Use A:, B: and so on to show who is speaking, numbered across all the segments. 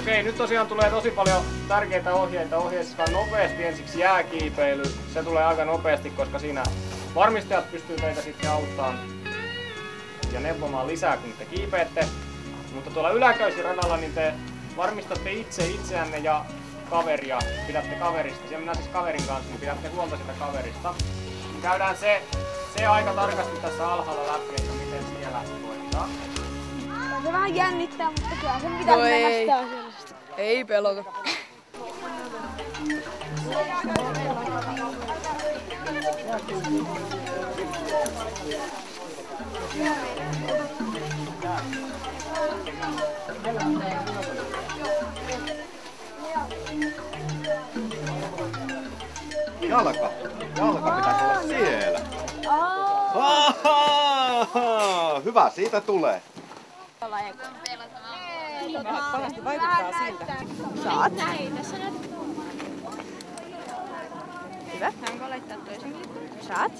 A: Okei, nyt tosiaan tulee tosi paljon tärkeitä ohjeita. Ohjeissa nopeasti ensiksi jääkiipeily. Se tulee aika nopeasti, koska siinä varmistajat pystyy teitä sitten auttamaan ja neuvomaan lisää, kun te kiipeette. Mutta tuolla yläkäysiradalla niin te varmistatte itse itseänne ja kaveria, pidätte kaverista. Siellä mennään siis kaverin kanssa, niin pidätte huolta sitä kaverista. Käydään se, se aika tarkasti tässä alhaalla läpi, että miten siellä toimitaan.
B: Se vähän jännittää, mutta kyllä sen pitää
C: No
B: mennä
C: ei.
B: sitä.
C: Ei pelota.
D: Jalka. Jalka pitäisi olla siellä. Ahaa, Hyvä, siitä tulee.
C: Pahasti vaikuttaa siltä. Saat. Hyvä.
B: Saanko laittaa toisen?
C: Saat.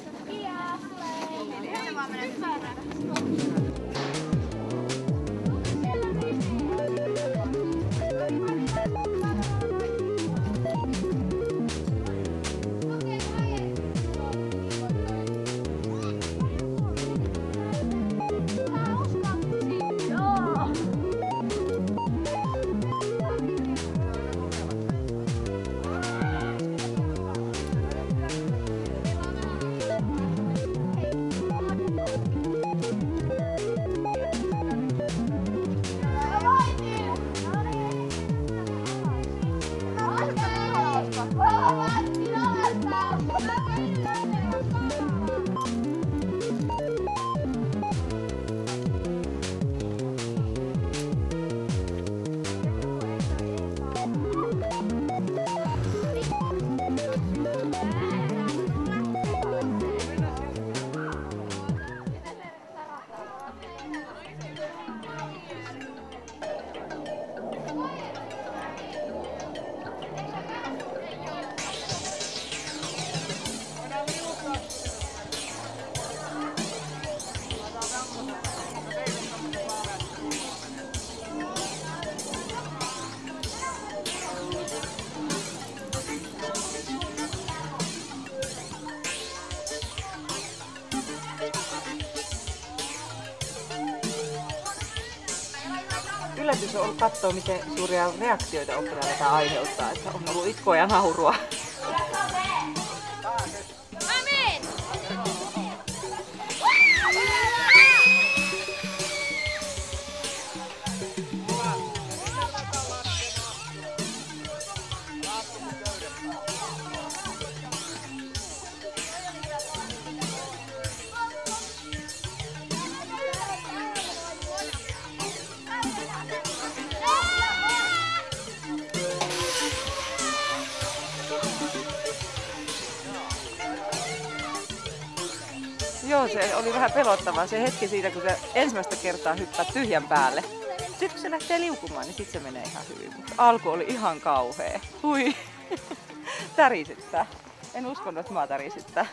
C: Yllätys on ollut katsoa, miten suuria reaktioita oppilailla tämä aiheuttaa. Että on ollut itkua ja naurua. Joo, se oli vähän pelottavaa se hetki siitä, kun se ensimmäistä kertaa hyppää tyhjän päälle. Sitten kun se lähtee liukumaan, niin sitten se menee ihan hyvin. Mutta alku oli ihan kauhea. Hui, tärisyttää. En uskonut, että mä tärisyttää.